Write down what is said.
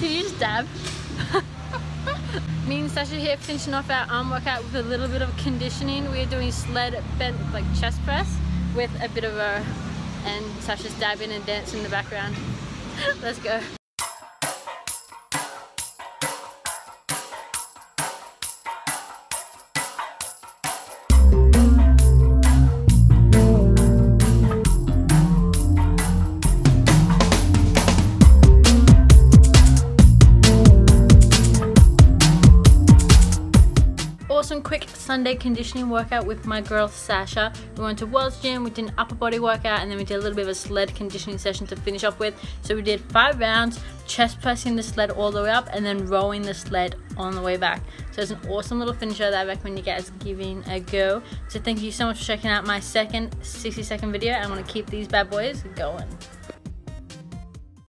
Did you just dab? Me and Sasha here finishing off our arm workout with a little bit of conditioning. We are doing sled bent like chest press with a bit of a and Sasha's dabbing and dancing in the background. Let's go. Awesome quick Sunday conditioning workout with my girl Sasha. We went to World's Gym, we did an upper body workout, and then we did a little bit of a sled conditioning session to finish off with. So we did five rounds, chest pressing the sled all the way up, and then rowing the sled on the way back. So it's an awesome little finisher that I recommend you guys giving a go. So thank you so much for checking out my second 60 second video. I'm gonna keep these bad boys going.